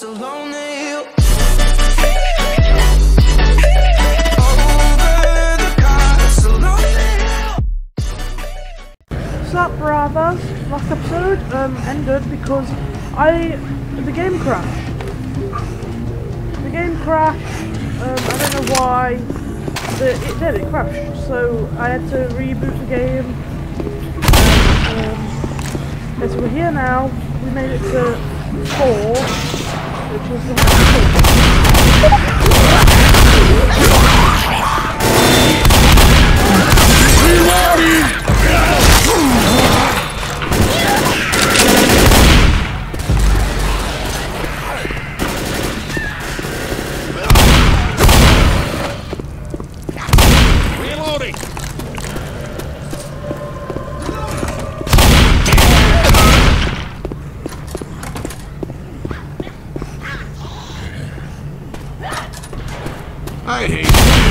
hill. What's up, brothers? Last episode um, ended because I the game crashed. The game crashed. Um, I don't know why. It did. It crashed. So I had to reboot the game. Um, so we're here now. We made it to four, which! I hate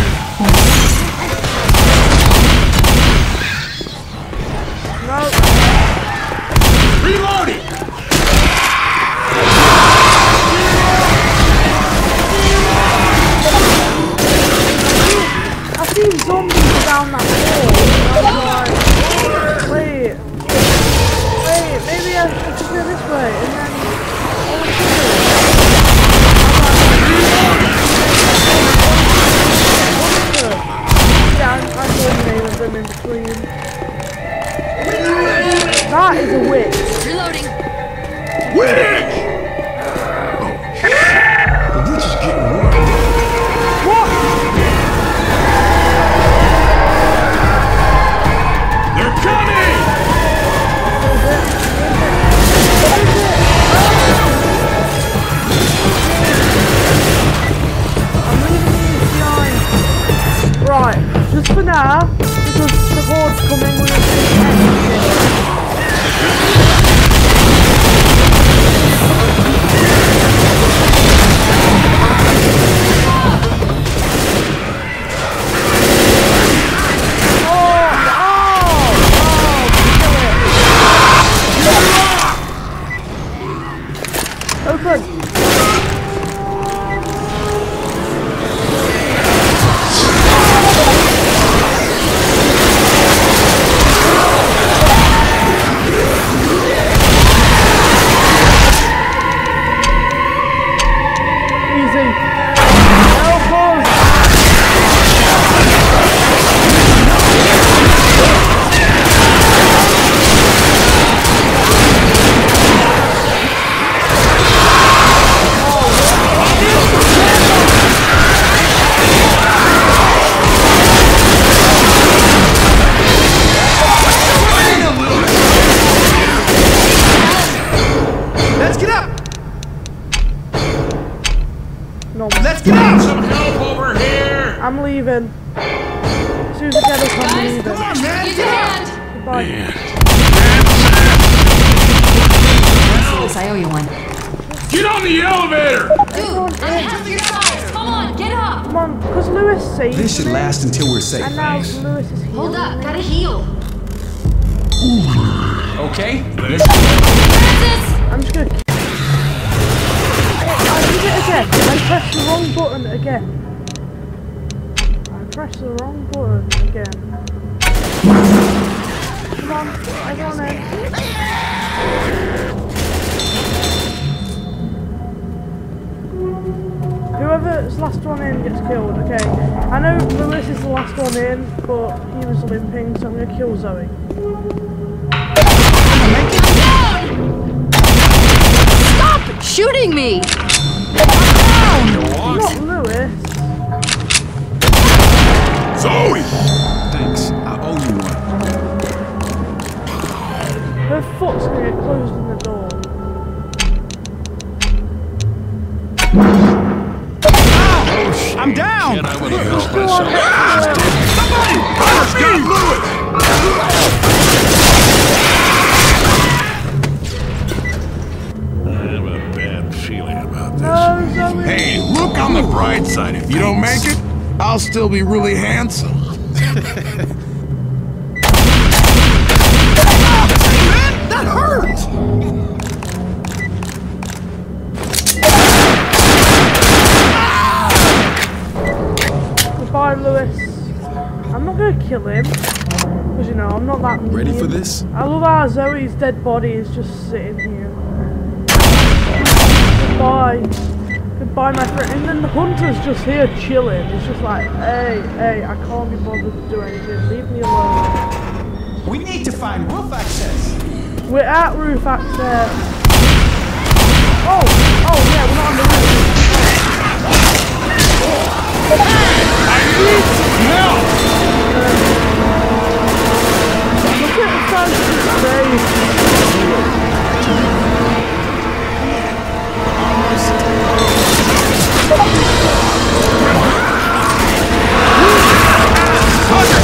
because Louis saved This should last until we're safe. And now Louis is here. Hold up, gotta heal. Okay? Francis! I'm just gonna. I did it again. I pressed the wrong button again. I pressed the wrong button again. Come on, everyone in. Whoever's last one in gets killed, okay? I know Louis is the last one in, but he was limping, so I'm gonna kill Zoey. Stop shooting me! Not Louis! Zoey! Thanks. I owe you one. Her foot's gonna get closed in the door. I'm down! And I would have helped Go on, myself. let's. First got Louis! I have a bad feeling about this. Hey, look on the bright side. If you don't make it, I'll still be really handsome. gonna kill him. Because, you know, I'm not that mean. Ready for this? I love how Zoey's dead body is just sitting here. Goodbye. Goodbye, my friend. And then the hunter's just here chilling. It's just like, hey, hey, I can't be bothered to do anything. Leave me alone. We need to find roof access. We're at roof access. Oh, oh yeah, we're not on the roof. Look at the size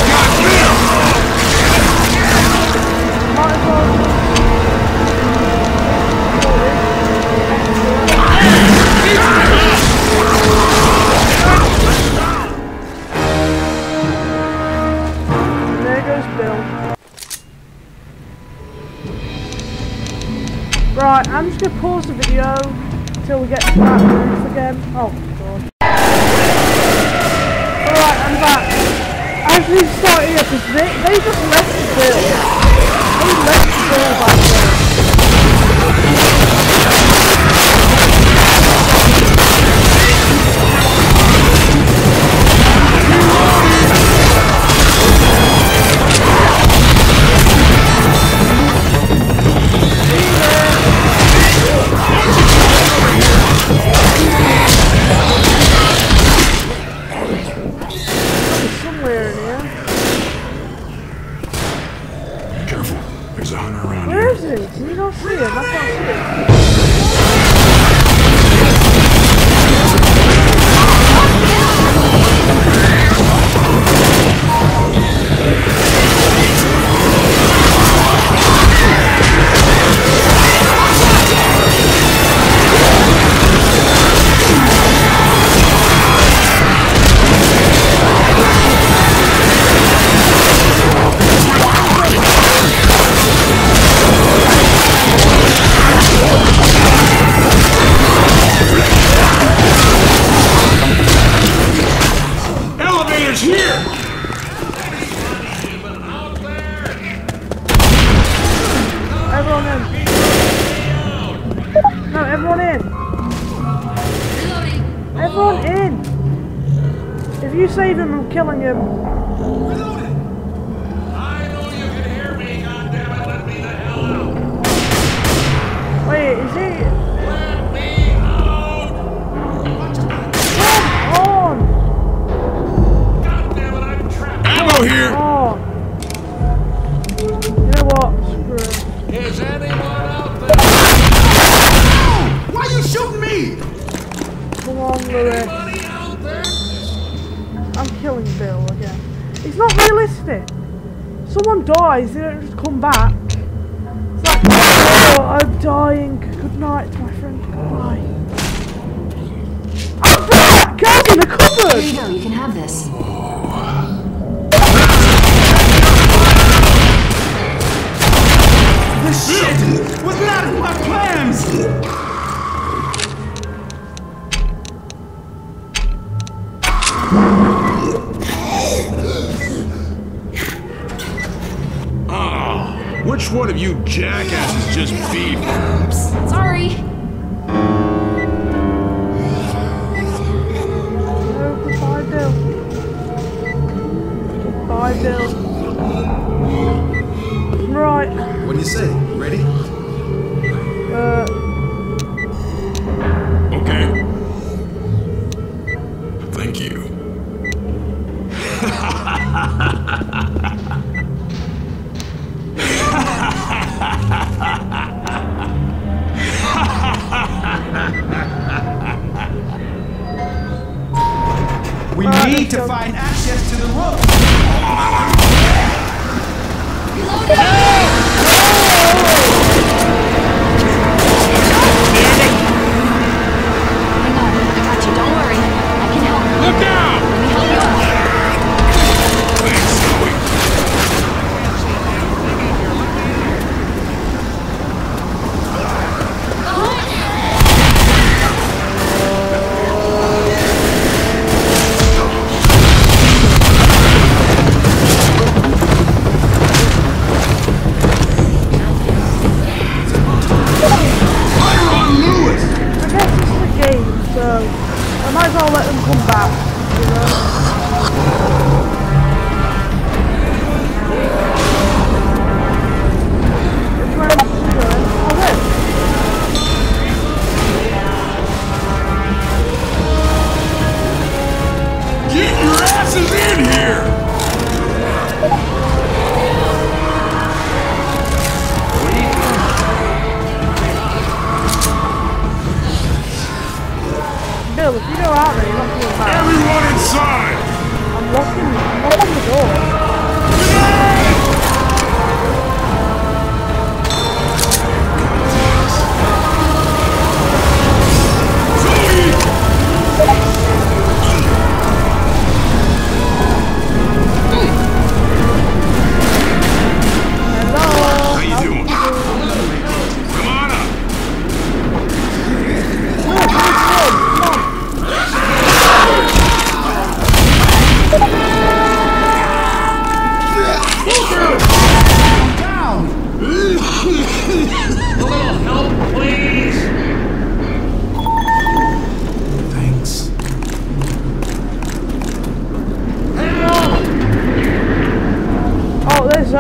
is he? Can you save him, I'm killing him. Not realistic. Someone dies, they don't just come back. It's like, oh, I'm dying. Good night, my friend. Goodbye. I'm back! Guys in the cupboard! Here you go. You can have this. This shit was not in my plans. Oh, which one of you jackasses just beat? Sorry. Oh, goodbye, Bill. Goodbye, Bill. Right, What do you say? Ready? uh, find access to the roof. Hang If you go out there, you're not coming back. Everyone inside! I'm locking, I'm locking the door.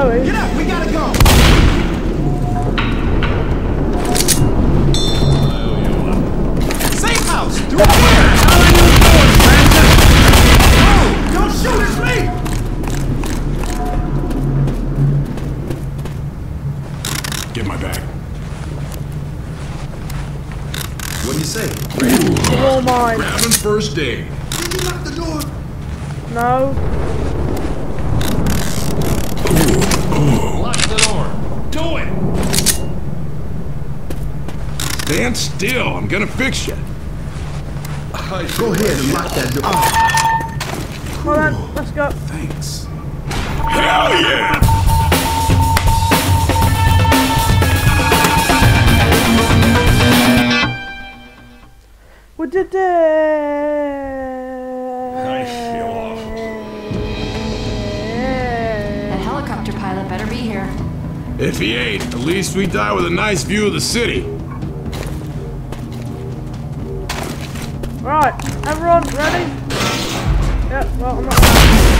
Oh. Get up, we gotta go. Safe house, through here. How are you doing, Francis? Oh, don't shoot, it's me. Get my bag. What do you say? It's all mine. Grabbing first aid. Did you lock the door? No. Lock the door. Do it! Stand still. I'm gonna fix you. Go ahead and lock that door. Come on, let's go. Thanks. Hell yeah! We did it! That helicopter pilot better be here. If he ain't, at least we die with a nice view of the city. Right, everyone, ready? Yeah, well, I'm not.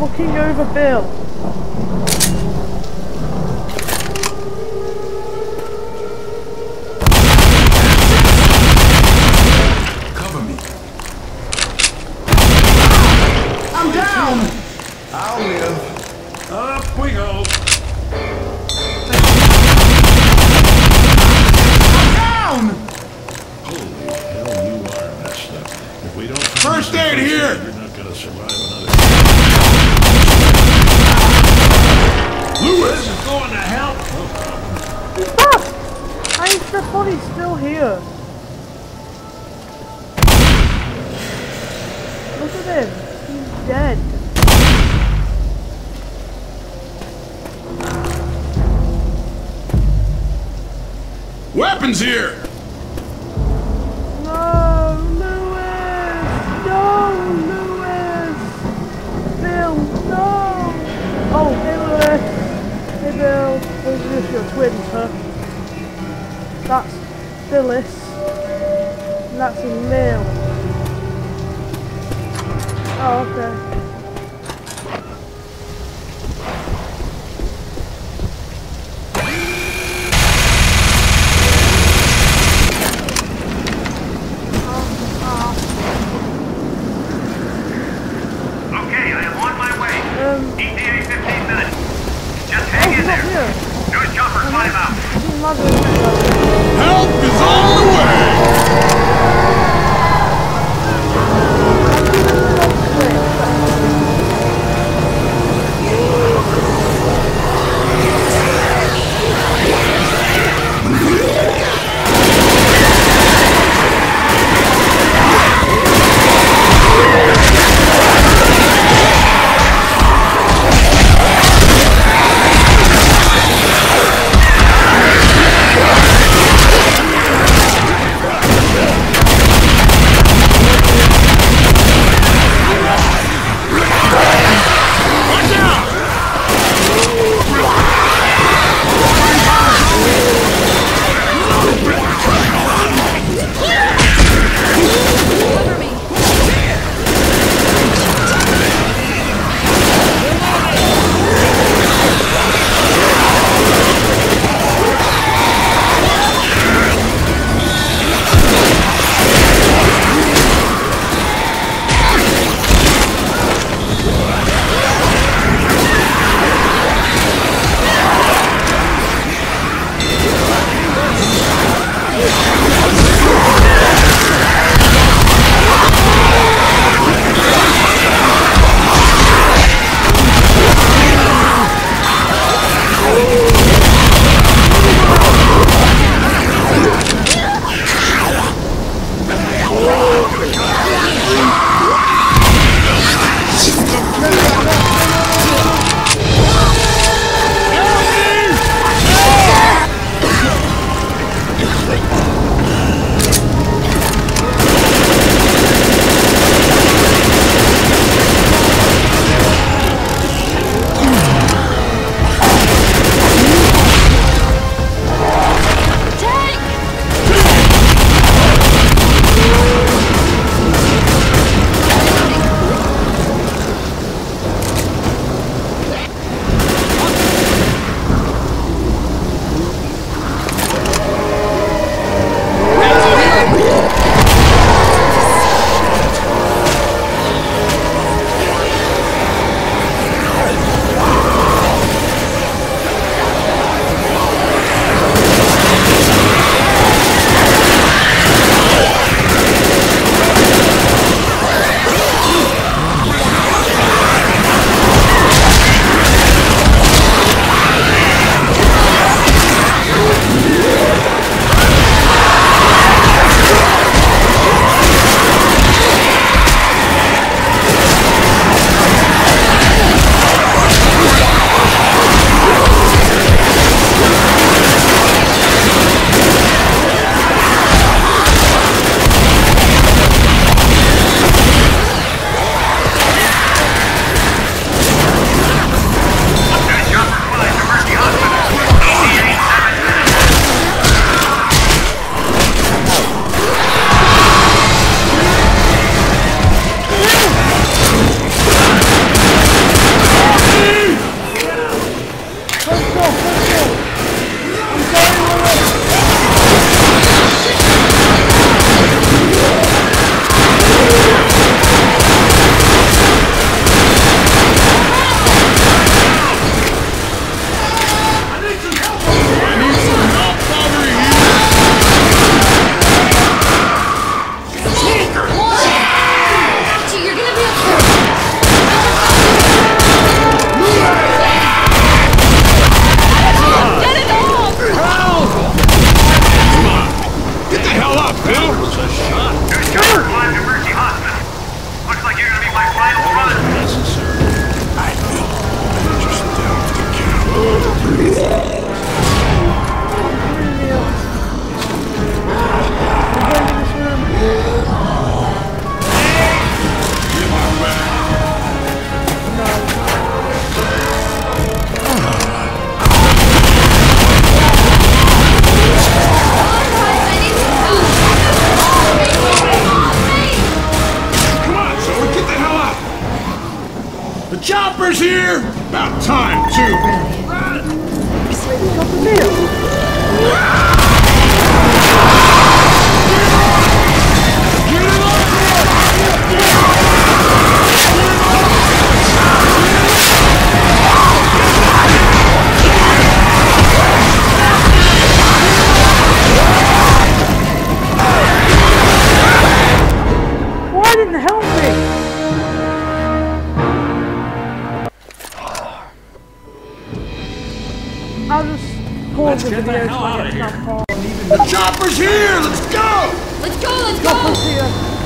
Looking over Bill. Weapons here! No, Louis! No, Louis! Bill, no! Oh, hey, Louis! Hey, Bill. Those are just your twins, huh? That's Phyllis. And that's Emil. Oh, okay. The chopper's here! Let's go! Let's go, let's go!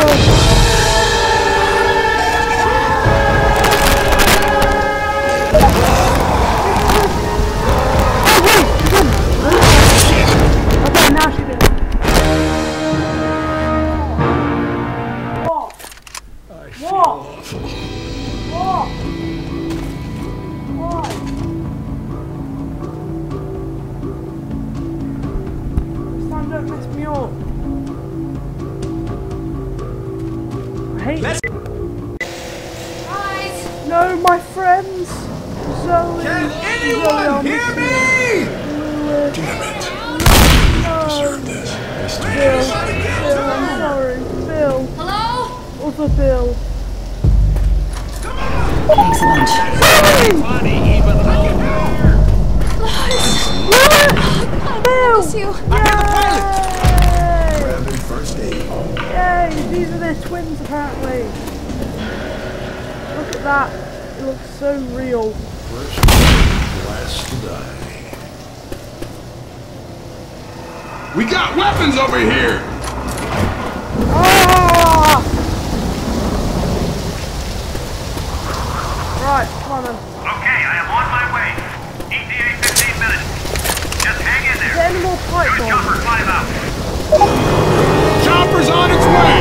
Oh, too. I hear the pilot! Grabbing first aid. Yay! These are their twins, apparently. Look at that. It looks so real. First, last to die. We got weapons over here! Ah! Right, come on then. Light New 5 out. Chopper's on its way!